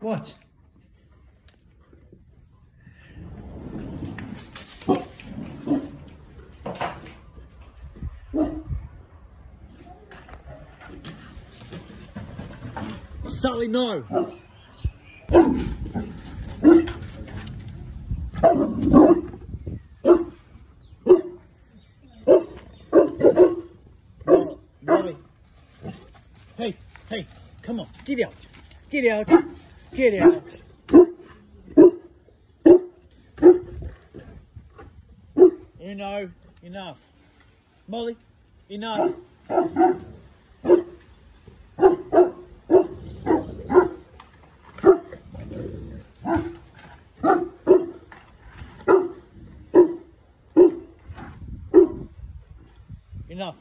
What? Sully, no. Hey, hey, come on, get out. Get out. Get out. You know, enough. Molly, enough. Enough.